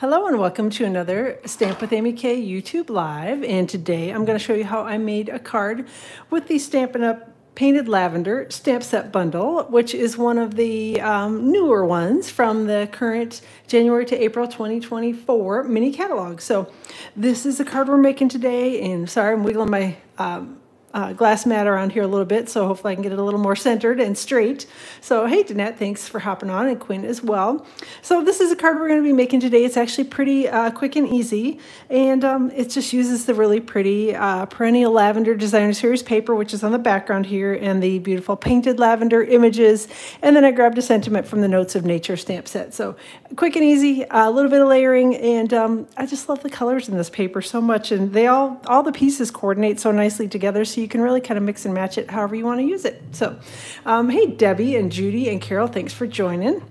Hello and welcome to another Stamp with Amy K YouTube Live. And today I'm going to show you how I made a card with the Stampin' Up! Painted Lavender Stamp Set Bundle, which is one of the um, newer ones from the current January to April 2024 mini catalog. So this is the card we're making today. And sorry, I'm wiggling my um, uh, glass mat around here a little bit, so hopefully I can get it a little more centered and straight. So hey, Danette, thanks for hopping on, and Quinn as well. So this is a card we're going to be making today. It's actually pretty uh, quick and easy, and um, it just uses the really pretty uh, Perennial Lavender Designer Series paper, which is on the background here, and the beautiful painted lavender images, and then I grabbed a sentiment from the Notes of Nature stamp set. So quick and easy, a little bit of layering, and um, I just love the colors in this paper so much, and they all, all the pieces coordinate so nicely together, so you can really kind of mix and match it however you want to use it. So, um, hey, Debbie and Judy and Carol, thanks for joining.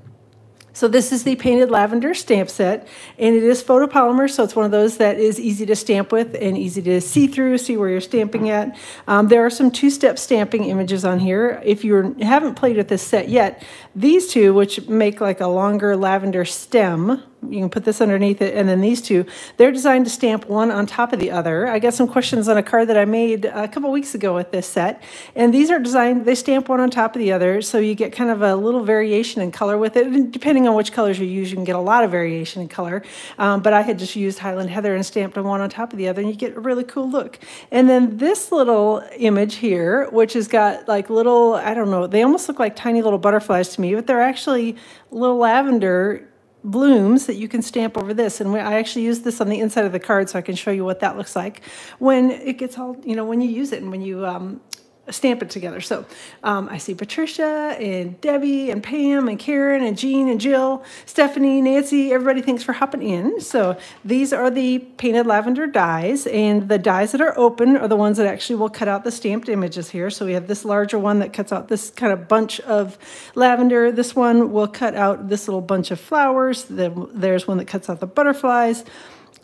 So this is the Painted Lavender stamp set, and it is photopolymer, so it's one of those that is easy to stamp with and easy to see through, see where you're stamping at. Um, there are some two-step stamping images on here. If you haven't played with this set yet, these two, which make like a longer lavender stem, you can put this underneath it, and then these two, they're designed to stamp one on top of the other. I got some questions on a card that I made a couple weeks ago with this set, and these are designed, they stamp one on top of the other, so you get kind of a little variation in color with it. And depending on which colors you use, you can get a lot of variation in color, um, but I had just used Highland Heather and stamped one on top of the other, and you get a really cool look. And then this little image here, which has got like little, I don't know, they almost look like tiny little butterflies to me, but they're actually little lavender blooms that you can stamp over this. And I actually use this on the inside of the card so I can show you what that looks like when it gets all, you know, when you use it and when you um, stamp it together. So um, I see Patricia and Debbie and Pam and Karen and Jean and Jill, Stephanie, Nancy, everybody thanks for hopping in. So these are the painted lavender dies and the dies that are open are the ones that actually will cut out the stamped images here. So we have this larger one that cuts out this kind of bunch of lavender. This one will cut out this little bunch of flowers. Then there's one that cuts out the butterflies.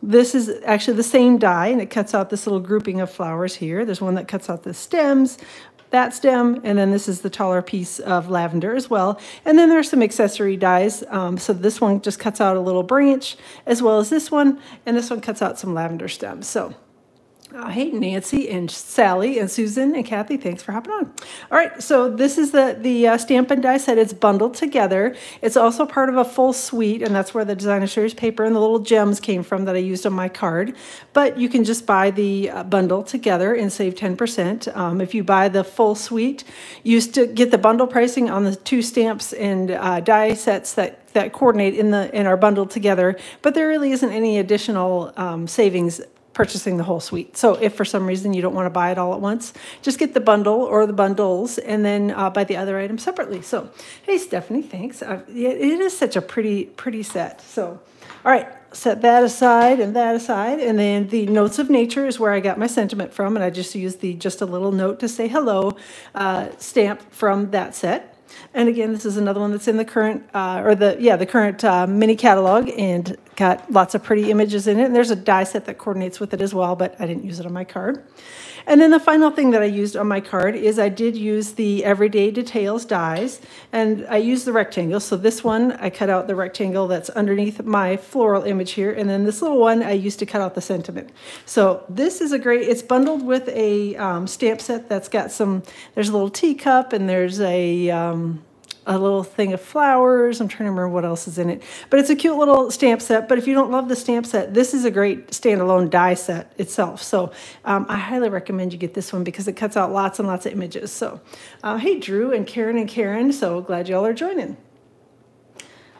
This is actually the same die, and it cuts out this little grouping of flowers here. There's one that cuts out the stems, that stem, and then this is the taller piece of lavender as well. And then there's some accessory dies. Um, so this one just cuts out a little branch, as well as this one, and this one cuts out some lavender stems. So uh, hey, Nancy and Sally and Susan and Kathy, thanks for hopping on. All right, so this is the, the uh, Stampin' Die set. It's bundled together. It's also part of a full suite, and that's where the Designer Series paper and the little gems came from that I used on my card. But you can just buy the uh, bundle together and save 10%. Um, if you buy the full suite, you to get the bundle pricing on the two stamps and uh, die sets that that coordinate in the in our bundle together, but there really isn't any additional um, savings purchasing the whole suite. So if for some reason you don't want to buy it all at once, just get the bundle or the bundles and then uh, buy the other item separately. So, hey, Stephanie, thanks. Uh, it is such a pretty, pretty set. So, all right, set that aside and that aside. And then the Notes of Nature is where I got my sentiment from. And I just used the just a little note to say hello uh, stamp from that set. And again, this is another one that's in the current, uh, or the, yeah, the current uh, mini catalog and got lots of pretty images in it. And there's a die set that coordinates with it as well, but I didn't use it on my card. And then the final thing that I used on my card is I did use the Everyday Details dies, and I used the rectangle. So this one, I cut out the rectangle that's underneath my floral image here, and then this little one I used to cut out the sentiment. So this is a great, it's bundled with a um, stamp set that's got some, there's a little teacup, and there's a, um, a little thing of flowers. I'm trying to remember what else is in it. But it's a cute little stamp set. But if you don't love the stamp set, this is a great standalone die set itself. So um, I highly recommend you get this one because it cuts out lots and lots of images. So uh, hey, Drew and Karen and Karen. So glad y'all are joining.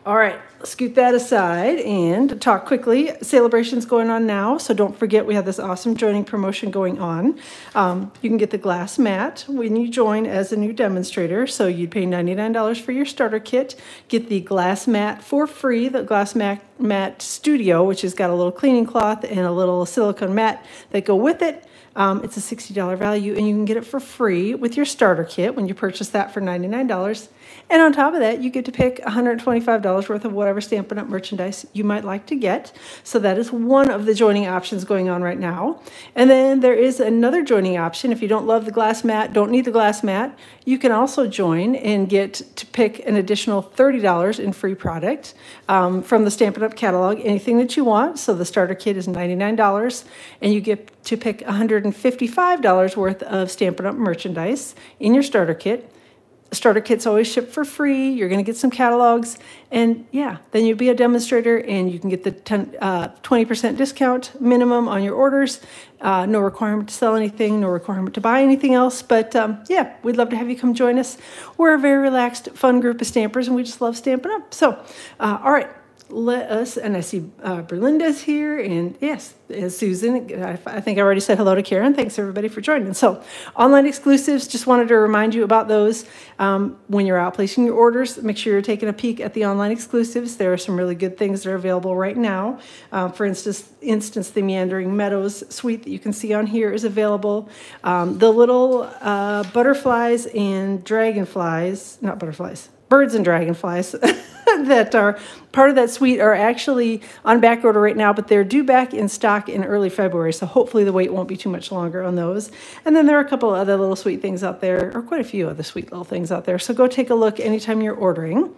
All right, scoot that aside and talk quickly. Celebration's going on now, so don't forget we have this awesome joining promotion going on. Um, you can get the glass mat when you join as a new demonstrator. So you'd pay $99 for your starter kit, get the glass mat for free, the glass mat, mat studio, which has got a little cleaning cloth and a little silicone mat that go with it. Um, it's a $60 value, and you can get it for free with your starter kit when you purchase that for $99. And on top of that, you get to pick $125 worth of whatever Stampin' Up! merchandise you might like to get. So that is one of the joining options going on right now. And then there is another joining option. If you don't love the glass mat, don't need the glass mat, you can also join and get to pick an additional $30 in free product um, from the Stampin' Up! catalog, anything that you want. So the starter kit is $99, and you get to pick $155 worth of Stampin' Up! merchandise in your starter kit starter kit's always shipped for free. You're going to get some catalogs. And yeah, then you'll be a demonstrator and you can get the 10, uh, 20% discount minimum on your orders. Uh, no requirement to sell anything, no requirement to buy anything else. But um, yeah, we'd love to have you come join us. We're a very relaxed, fun group of stampers and we just love stamping Up. So, uh, all right let us, and I see uh, Berlinda's here, and yes, Susan. I, I, think I already said hello to Karen. Thanks everybody for joining. So, online exclusives, just wanted to remind you about those. Um, when you're out placing your orders, make sure you're taking a peek at the online exclusives. There are some really good things that are available right now. Uh, for instance, instance, the Meandering Meadows suite that you can see on here is available. Um, the little uh, butterflies and dragonflies, not butterflies, birds and dragonflies. that are part of that suite are actually on back order right now, but they're due back in stock in early February. So hopefully the wait won't be too much longer on those. And then there are a couple other little sweet things out there, or quite a few other sweet little things out there. So go take a look anytime you're ordering.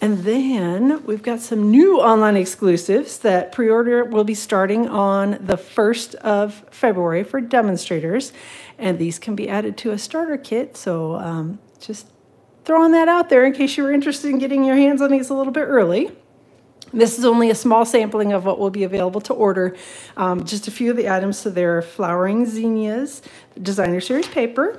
And then we've got some new online exclusives that pre-order will be starting on the 1st of February for demonstrators. And these can be added to a starter kit. So um, just throwing that out there in case you were interested in getting your hands on these a little bit early. This is only a small sampling of what will be available to order. Um, just a few of the items. So there are flowering zinnias, designer series paper,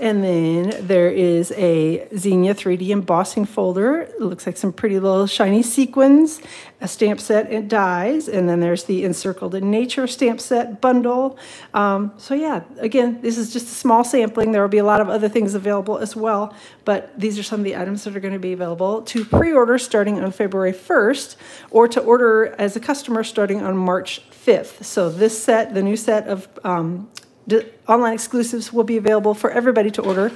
and then there is a Zinnia 3D embossing folder. It looks like some pretty little shiny sequins, a stamp set and dies, and then there's the Encircled in Nature stamp set bundle. Um, so yeah, again, this is just a small sampling. There will be a lot of other things available as well, but these are some of the items that are going to be available to pre-order starting on February 1st, or to order as a customer starting on March 5th. So this set, the new set of um, online exclusives will be available for everybody to order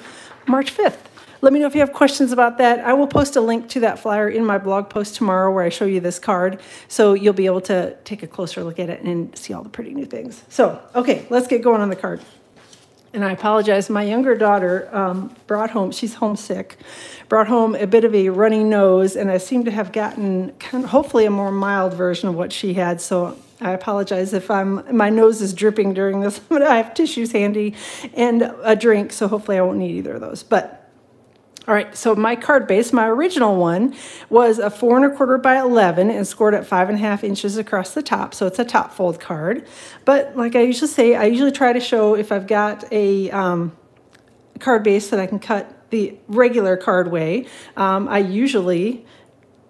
March 5th. Let me know if you have questions about that. I will post a link to that flyer in my blog post tomorrow where I show you this card. So you'll be able to take a closer look at it and see all the pretty new things. So, okay, let's get going on the card. And I apologize. My younger daughter um, brought home, she's homesick, brought home a bit of a runny nose, and I seem to have gotten kind of, hopefully a more mild version of what she had. So I apologize if I'm my nose is dripping during this, but I have tissues handy and a drink, so hopefully I won't need either of those. But all right, so my card base, my original one was a four and a quarter by 11 and scored at five and a half inches across the top. So it's a top fold card. But like I usually say, I usually try to show if I've got a um, card base that I can cut the regular card way. Um, I usually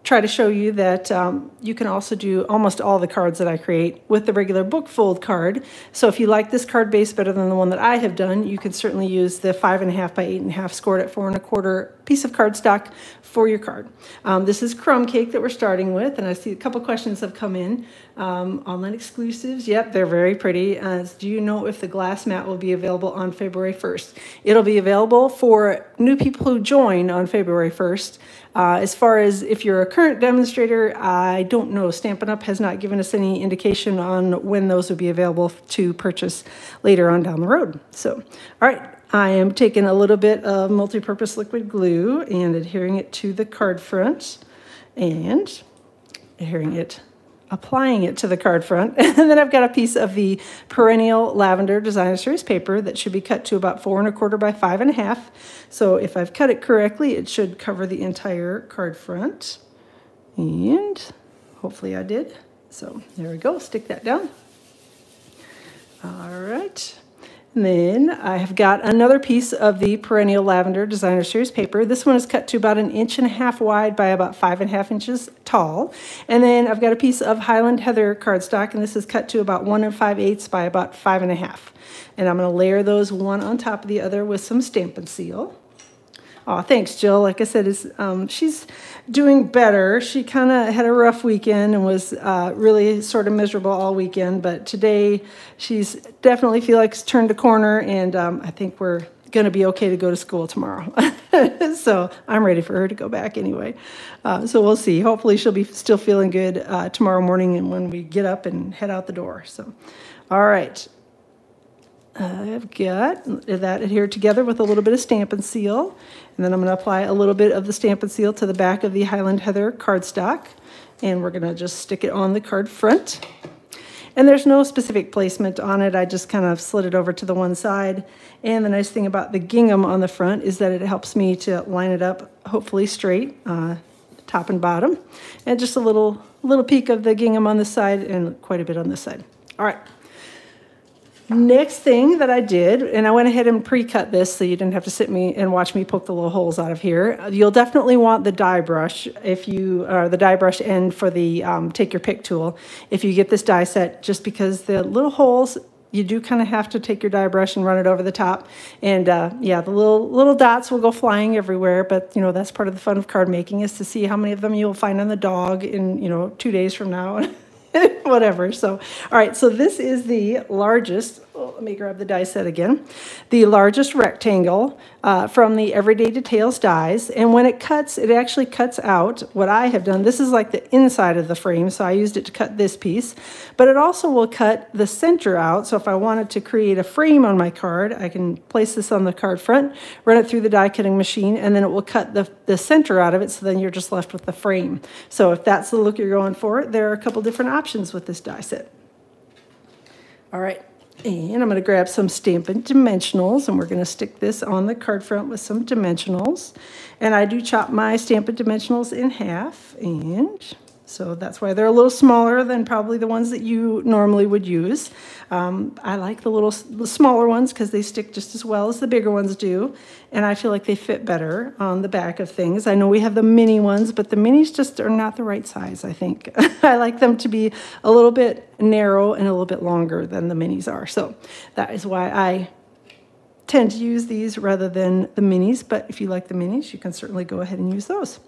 try to show you that um, you can also do almost all the cards that I create with the regular book fold card. So if you like this card base better than the one that I have done, you can certainly use the five and a half by eight and a half scored at four and a quarter piece of cardstock for your card. Um, this is crumb cake that we're starting with, and I see a couple questions have come in. Um, online exclusives, yep, they're very pretty. Uh, do you know if the glass mat will be available on February 1st? It'll be available for new people who join on February 1st. Uh, as far as if you're a current demonstrator, I don't know. Stampin' Up! has not given us any indication on when those would be available to purchase later on down the road. So, all right, I am taking a little bit of multi-purpose liquid glue and adhering it to the card front and adhering it applying it to the card front. And then I've got a piece of the Perennial Lavender Designer Series paper that should be cut to about four and a quarter by five and a half. So if I've cut it correctly, it should cover the entire card front. And hopefully I did. So there we go, stick that down. All right. Then I have got another piece of the Perennial Lavender Designer Series paper. This one is cut to about an inch and a half wide by about five and a half inches tall. And then I've got a piece of Highland Heather cardstock, and this is cut to about one and five eighths by about five and a half. And I'm gonna layer those one on top of the other with some Stampin' Seal. Oh, thanks, Jill. Like I said, is um, she's doing better. She kind of had a rough weekend and was uh, really sort of miserable all weekend. But today, she's definitely feel like turned a corner, and um, I think we're going to be okay to go to school tomorrow. so I'm ready for her to go back anyway. Uh, so we'll see. Hopefully she'll be still feeling good uh, tomorrow morning and when we get up and head out the door. So, all right. I've got that adhered together with a little bit of Stampin' Seal. And then I'm going to apply a little bit of the Stampin' Seal to the back of the Highland Heather cardstock. And we're going to just stick it on the card front. And there's no specific placement on it. I just kind of slid it over to the one side. And the nice thing about the gingham on the front is that it helps me to line it up hopefully straight, uh, top and bottom. And just a little, little peek of the gingham on the side and quite a bit on this side. All right. Next thing that I did, and I went ahead and pre-cut this so you didn't have to sit me and watch me poke the little holes out of here. You'll definitely want the die brush if you, or the die brush end for the um, take your pick tool if you get this die set, just because the little holes, you do kind of have to take your die brush and run it over the top. And uh, yeah, the little little dots will go flying everywhere, but you know, that's part of the fun of card making is to see how many of them you'll find on the dog in, you know, two days from now. whatever. So, all right, so this is the largest, oh, let me grab the die set again, the largest rectangle uh, from the Everyday Details dies. And when it cuts, it actually cuts out what I have done. This is like the inside of the frame, so I used it to cut this piece. But it also will cut the center out. So if I wanted to create a frame on my card, I can place this on the card front, run it through the die cutting machine, and then it will cut the, the center out of it, so then you're just left with the frame. So if that's the look you're going for, there are a couple different options with this die set. All right, and I'm going to grab some Stampin' Dimensionals, and we're going to stick this on the card front with some dimensionals. And I do chop my Stampin' Dimensionals in half, and so that's why they're a little smaller than probably the ones that you normally would use. Um, I like the little the smaller ones because they stick just as well as the bigger ones do. And I feel like they fit better on the back of things. I know we have the mini ones, but the minis just are not the right size, I think. I like them to be a little bit narrow and a little bit longer than the minis are. So that is why I tend to use these rather than the minis. But if you like the minis, you can certainly go ahead and use those.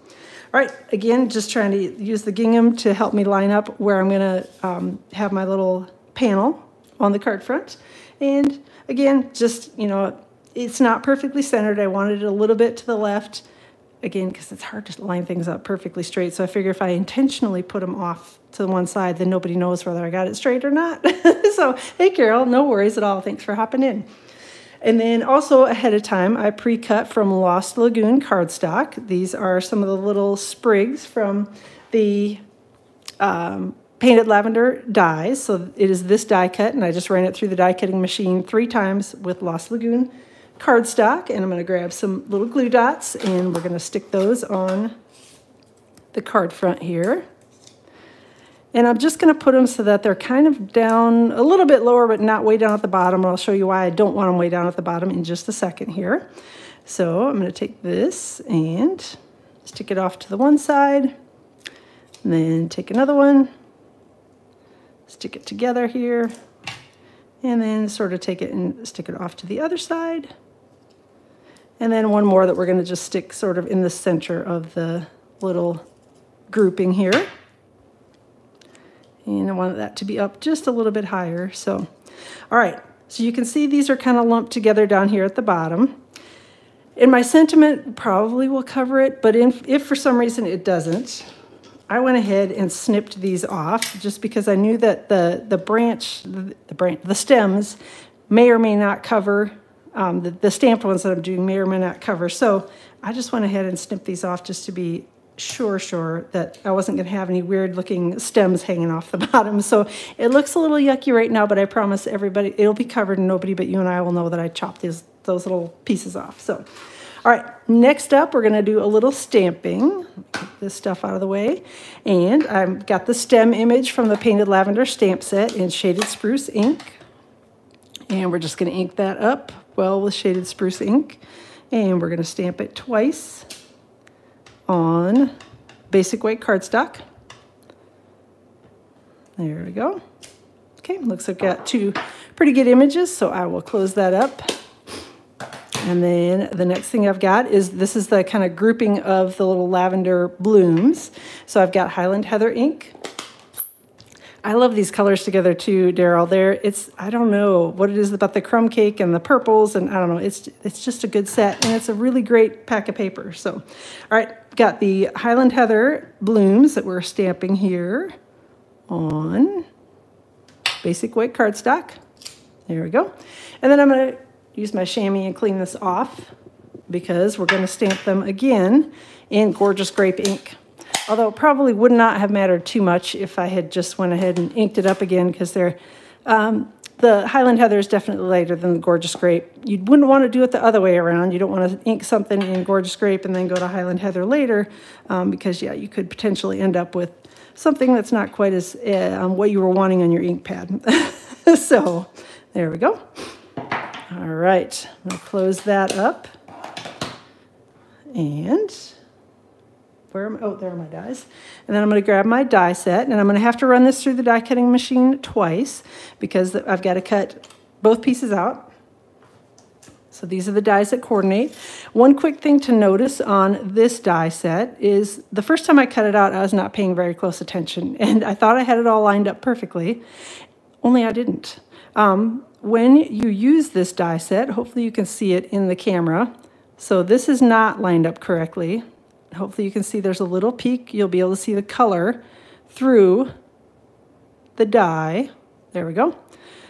All right, again, just trying to use the gingham to help me line up where I'm gonna um, have my little panel on the card front. And again, just, you know, it's not perfectly centered. I wanted it a little bit to the left, again, because it's hard to line things up perfectly straight. So I figure if I intentionally put them off to the one side, then nobody knows whether I got it straight or not. so, hey, Carol, no worries at all. Thanks for hopping in. And then also ahead of time, I pre-cut from Lost Lagoon cardstock. These are some of the little sprigs from the um, painted lavender dies. So it is this die cut, and I just ran it through the die cutting machine three times with Lost Lagoon cardstock. And I'm going to grab some little glue dots, and we're going to stick those on the card front here. And I'm just going to put them so that they're kind of down a little bit lower, but not way down at the bottom. I'll show you why I don't want them way down at the bottom in just a second here. So I'm going to take this and stick it off to the one side, and then take another one, stick it together here, and then sort of take it and stick it off to the other side. And then one more that we're going to just stick sort of in the center of the little grouping here. And I want that to be up just a little bit higher. So, all right, so you can see these are kind of lumped together down here at the bottom. And my sentiment probably will cover it, but if for some reason it doesn't, I went ahead and snipped these off just because I knew that the, the branch, the, the branch, the stems may or may not cover, um, the, the stamped ones that I'm doing may or may not cover. So I just went ahead and snipped these off just to be sure, sure that I wasn't going to have any weird looking stems hanging off the bottom. So it looks a little yucky right now, but I promise everybody, it'll be covered and nobody but you and I will know that I chopped these, those little pieces off. So, all right, next up, we're going to do a little stamping. Get this stuff out of the way. And I've got the stem image from the Painted Lavender stamp set in Shaded Spruce ink. And we're just going to ink that up well with Shaded Spruce ink. And we're going to stamp it twice on basic white cardstock. There we go. Okay, looks like I've got two pretty good images, so I will close that up. And then the next thing I've got is, this is the kind of grouping of the little lavender blooms. So I've got Highland Heather ink. I love these colors together too, Daryl. There, it's I don't know what it is about the crumb cake and the purples, and I don't know. It's it's just a good set, and it's a really great pack of paper. So, all right, got the Highland Heather blooms that we're stamping here on basic white cardstock. There we go. And then I'm going to use my chamois and clean this off because we're going to stamp them again in Gorgeous Grape ink. Although it probably would not have mattered too much if I had just went ahead and inked it up again because they're, um, the Highland Heather is definitely lighter than the Gorgeous Grape. You wouldn't want to do it the other way around. You don't want to ink something in Gorgeous Grape and then go to Highland Heather later um, because, yeah, you could potentially end up with something that's not quite as uh, what you were wanting on your ink pad. so there we go. All right, I'm going to close that up. And where am, oh, there are my dies. And then I'm going to grab my die set, and I'm going to have to run this through the die cutting machine twice because I've got to cut both pieces out. So these are the dies that coordinate. One quick thing to notice on this die set is the first time I cut it out, I was not paying very close attention, and I thought I had it all lined up perfectly, only I didn't. Um, when you use this die set, hopefully you can see it in the camera. So this is not lined up correctly. Hopefully you can see there's a little peek. You'll be able to see the color through the die. There we go.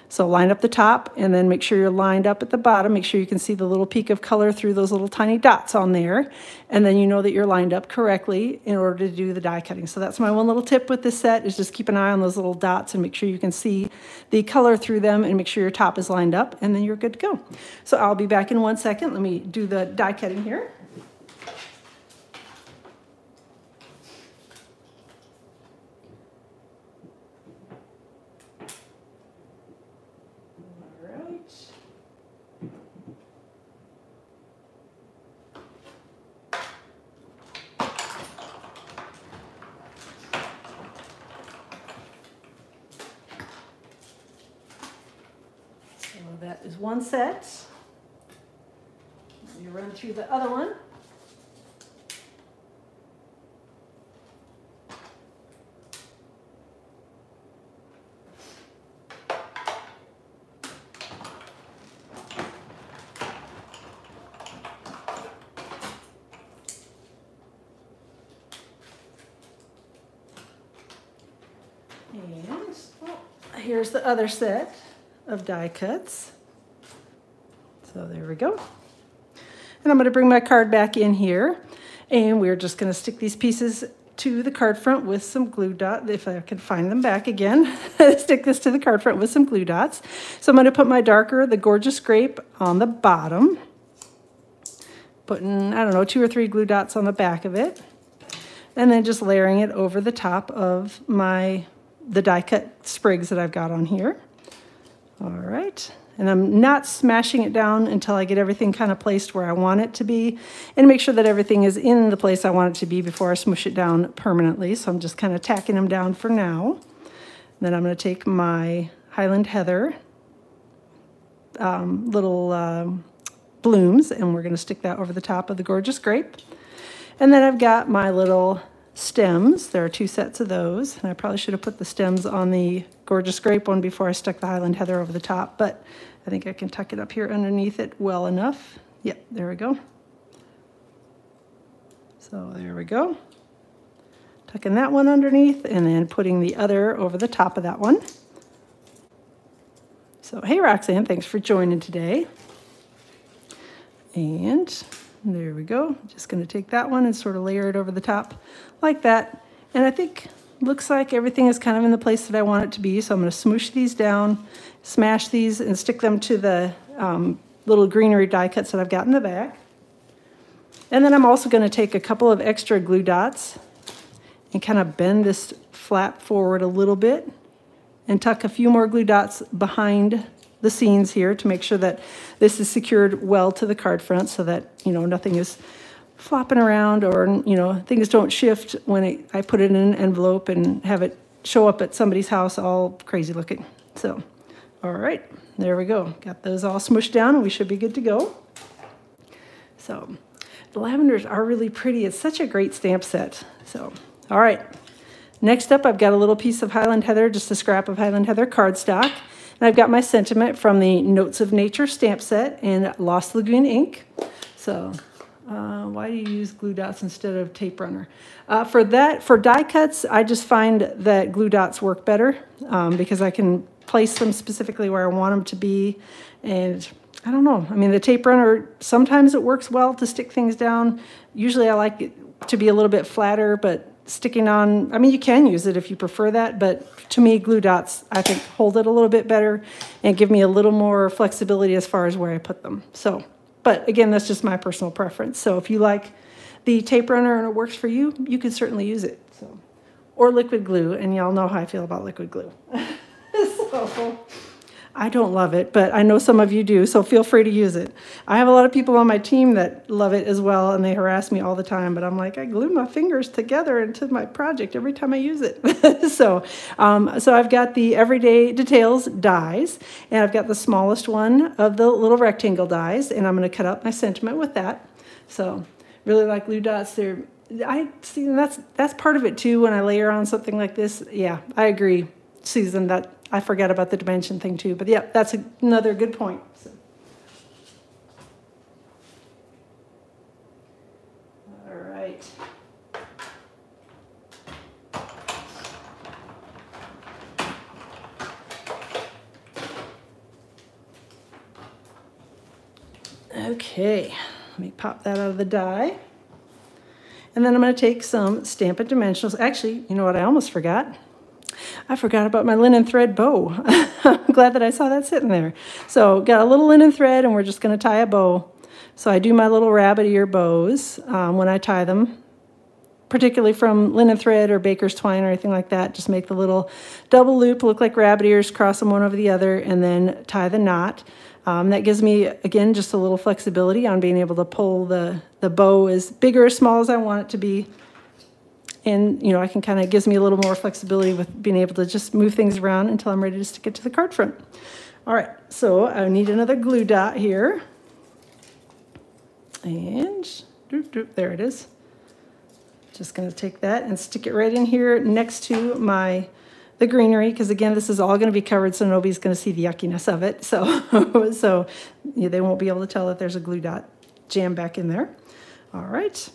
So line up the top and then make sure you're lined up at the bottom. Make sure you can see the little peek of color through those little tiny dots on there. And then you know that you're lined up correctly in order to do the die cutting. So that's my one little tip with this set is just keep an eye on those little dots and make sure you can see the color through them and make sure your top is lined up and then you're good to go. So I'll be back in one second. Let me do the die cutting here. that is one set. Let me run through the other one. And well, here's the other set of die cuts. So there we go. And I'm going to bring my card back in here. And we're just going to stick these pieces to the card front with some glue dot, if I can find them back again. Stick this to the card front with some glue dots. So I'm going to put my darker, the Gorgeous Grape, on the bottom. Putting, I don't know, two or three glue dots on the back of it. And then just layering it over the top of my, the die cut sprigs that I've got on here. All right. And I'm not smashing it down until I get everything kind of placed where I want it to be and make sure that everything is in the place I want it to be before I smush it down permanently. So I'm just kind of tacking them down for now. Then I'm going to take my Highland Heather um, little uh, blooms and we're going to stick that over the top of the Gorgeous Grape. And then I've got my little stems. There are two sets of those. And I probably should have put the stems on the Gorgeous Grape one before I stuck the Highland Heather over the top, but I think I can tuck it up here underneath it well enough. Yep, there we go. So there we go. Tucking that one underneath and then putting the other over the top of that one. So, hey Roxanne, thanks for joining today. And there we go. Just going to take that one and sort of layer it over the top like that. And I think looks like everything is kind of in the place that I want it to be. So I'm going to smoosh these down, smash these, and stick them to the um, little greenery die cuts that I've got in the back. And then I'm also going to take a couple of extra glue dots and kind of bend this flap forward a little bit and tuck a few more glue dots behind the scenes here to make sure that this is secured well to the card front so that, you know, nothing is flopping around or, you know, things don't shift when it, I put it in an envelope and have it show up at somebody's house all crazy looking. So, all right, there we go. Got those all smushed down and we should be good to go. So, the lavenders are really pretty. It's such a great stamp set. So, all right, Next up, I've got a little piece of Highland Heather, just a scrap of Highland Heather cardstock. And I've got my sentiment from the Notes of Nature stamp set in Lost Lagoon ink. So uh, why do you use glue dots instead of tape runner? Uh, for that, for die cuts, I just find that glue dots work better um, because I can place them specifically where I want them to be. And I don't know, I mean, the tape runner, sometimes it works well to stick things down. Usually I like it to be a little bit flatter, but sticking on, I mean, you can use it if you prefer that, but to me, glue dots, I think, hold it a little bit better and give me a little more flexibility as far as where I put them. So, but again, that's just my personal preference. So if you like the tape runner and it works for you, you can certainly use it. So, or liquid glue, and y'all know how I feel about liquid glue. so, I don't love it, but I know some of you do, so feel free to use it. I have a lot of people on my team that love it as well, and they harass me all the time, but I'm like, I glue my fingers together into my project every time I use it. so, um, so I've got the Everyday Details dies, and I've got the smallest one of the little rectangle dies, and I'm gonna cut out my sentiment with that. So, really like glue dots. They're, I see, that's, that's part of it too, when I layer on something like this. Yeah, I agree, Susan, that I forget about the dimension thing too, but yeah, that's another good point. So. All right. Okay, let me pop that out of the die. And then I'm going to take some Stampin' Dimensionals. Actually, you know what I almost forgot? I forgot about my linen thread bow. I'm glad that I saw that sitting there. So got a little linen thread and we're just going to tie a bow. So I do my little rabbit ear bows um, when I tie them, particularly from linen thread or baker's twine or anything like that. Just make the little double loop look like rabbit ears, cross them one over the other, and then tie the knot. Um, that gives me, again, just a little flexibility on being able to pull the, the bow as big or as small as I want it to be and, you know, I can kind of, gives me a little more flexibility with being able to just move things around until I'm ready to stick it to the card front. All right, so I need another glue dot here. And, doop, doop, there it is. Just gonna take that and stick it right in here next to my the greenery, because again, this is all gonna be covered so nobody's gonna see the yuckiness of it. So, so yeah, they won't be able to tell that there's a glue dot jammed back in there. All right.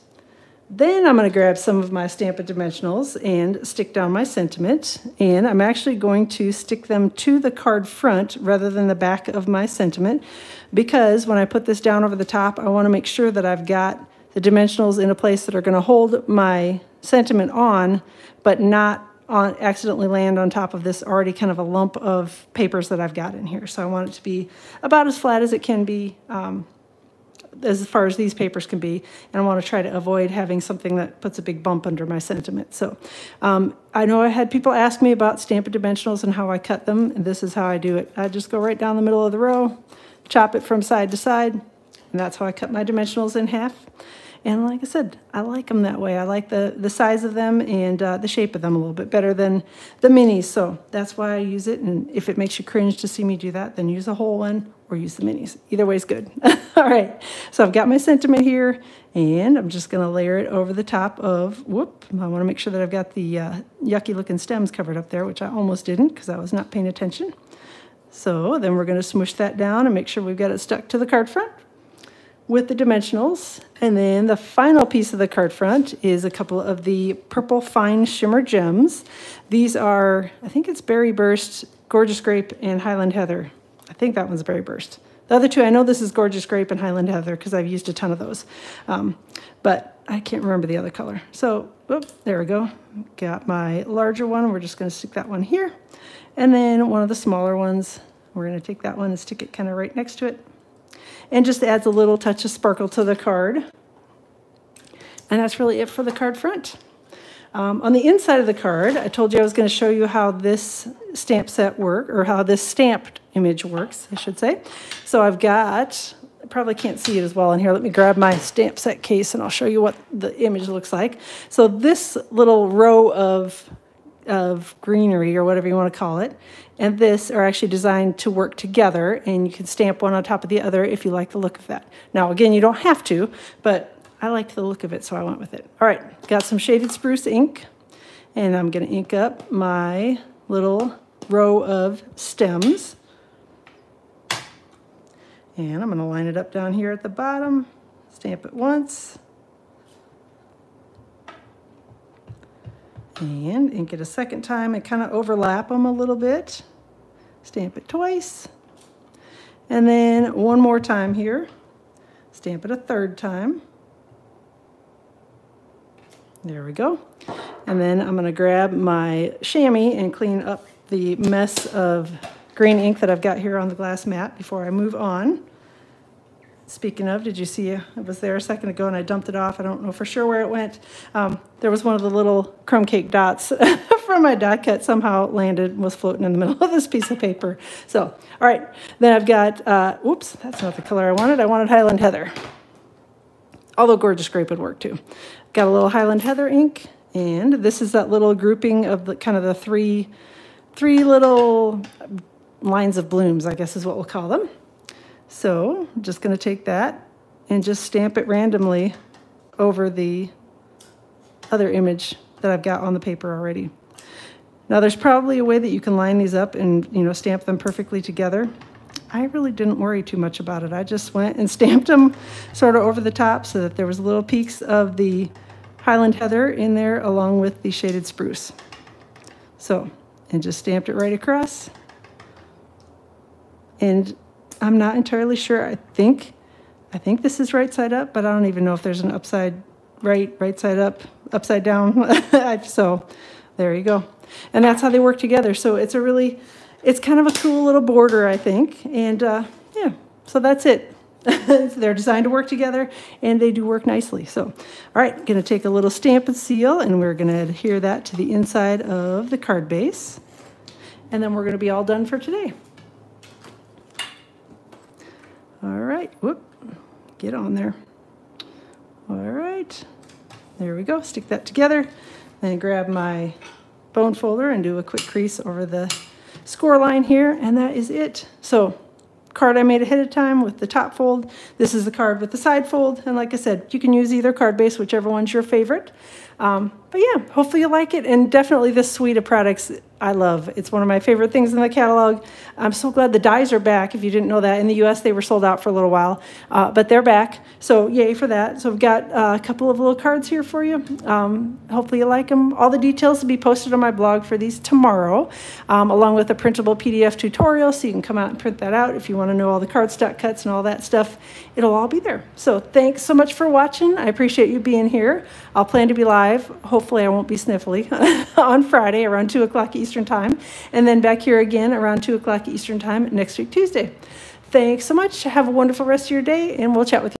Then I'm going to grab some of my Stampin' Dimensionals and stick down my sentiment. And I'm actually going to stick them to the card front rather than the back of my sentiment because when I put this down over the top, I want to make sure that I've got the dimensionals in a place that are going to hold my sentiment on, but not on, accidentally land on top of this already kind of a lump of papers that I've got in here. So I want it to be about as flat as it can be um, as far as these papers can be, and I want to try to avoid having something that puts a big bump under my sentiment. So um, I know I had people ask me about Stampin' Dimensionals and how I cut them, and this is how I do it. I just go right down the middle of the row, chop it from side to side, and that's how I cut my dimensionals in half. And like I said, I like them that way. I like the, the size of them and uh, the shape of them a little bit better than the minis. So that's why I use it. And if it makes you cringe to see me do that, then use a whole one or use the minis. Either way is good. All right, so I've got my sentiment here and I'm just gonna layer it over the top of, whoop, I wanna make sure that I've got the uh, yucky looking stems covered up there, which I almost didn't because I was not paying attention. So then we're gonna smush that down and make sure we've got it stuck to the card front with the dimensionals. And then the final piece of the card front is a couple of the purple fine shimmer gems. These are, I think it's Berry Burst, Gorgeous Grape, and Highland Heather. I think that one's Berry Burst. The other two, I know this is Gorgeous Grape and Highland Heather because I've used a ton of those. Um, but I can't remember the other color. So, whoop, there we go. Got my larger one. We're just going to stick that one here. And then one of the smaller ones, we're going to take that one and stick it kind of right next to it and just adds a little touch of sparkle to the card. And that's really it for the card front. Um, on the inside of the card, I told you I was going to show you how this stamp set work, or how this stamped image works, I should say. So I've got, I probably can't see it as well in here. Let me grab my stamp set case and I'll show you what the image looks like. So this little row of, of greenery, or whatever you want to call it, and this are actually designed to work together and you can stamp one on top of the other if you like the look of that. Now again, you don't have to, but I liked the look of it, so I went with it. All right, got some shaded spruce ink And I'm to ink up my little row of stems. And I'm to line it up down here at the bottom, stamp it once, and ink it a second time and kind of overlap them a little bit. Stamp it twice. And then one more time here. Stamp it a third time. There we go. And then I'm going to grab my chamois and clean up the mess of green ink that I've got here on the glass mat before I move on. Speaking of, did you see it was there a second ago and I dumped it off. I don't know for sure where it went. Um, there was one of the little crumb cake dots from my dot cut somehow landed, was floating in the middle of this piece of paper. So, all right, then I've got, uh, oops, that's not the color I wanted. I wanted Highland Heather. Although Gorgeous Grape would work too. Got a little Highland Heather ink, and this is that little grouping of the kind of the three, three little lines of blooms, I guess is what we'll call them. So I'm just going to take that and just stamp it randomly over the other image that I've got on the paper already. Now there's probably a way that you can line these up and you know stamp them perfectly together. I really didn't worry too much about it. I just went and stamped them sort of over the top so that there was little peeks of the Highland Heather in there along with the shaded spruce. So, and just stamped it right across. And I'm not entirely sure. I think, I think this is right side up, but I don't even know if there's an upside right, right side up, upside down. so there you go. And that's how they work together. So it's a really, it's kind of a cool little border, I think. And uh, yeah, so that's it. They're designed to work together and they do work nicely. So, all right, to take a little Stampin' Seal and we're to adhere that to the inside of the card base. And then we're to be all done for today. All right, whoop, get on there. All right, there we go. Stick that together. Then grab my bone folder and do a quick crease over the score line here, and that is it. So card I made ahead of time with the top fold. This is the card with the side fold. And like I said, you can use either card base, whichever one's your favorite. Um, but yeah, hopefully you like it. And definitely this suite of products I love. It's one of my favorite things in the catalog. I'm so glad the dies are back. If you didn't know that, in the U.S. they were sold out for a little while, uh, but they're back. So yay for that. So I've got uh, a couple of little cards here for you. Um, hopefully you like them. All the details will be posted on my blog for these tomorrow, um, along with a printable PDF tutorial, so you can come out and print that out if you want to know all the cardstock cuts and all that stuff. It'll all be there. So thanks so much for watching. I appreciate you being here. I'll plan to be live. Hopefully I won't be sniffly on Friday around 2 o'clock Eastern Eastern Time, and then back here again around 2 o'clock Eastern Time next week, Tuesday. Thanks so much. Have a wonderful rest of your day, and we'll chat with you.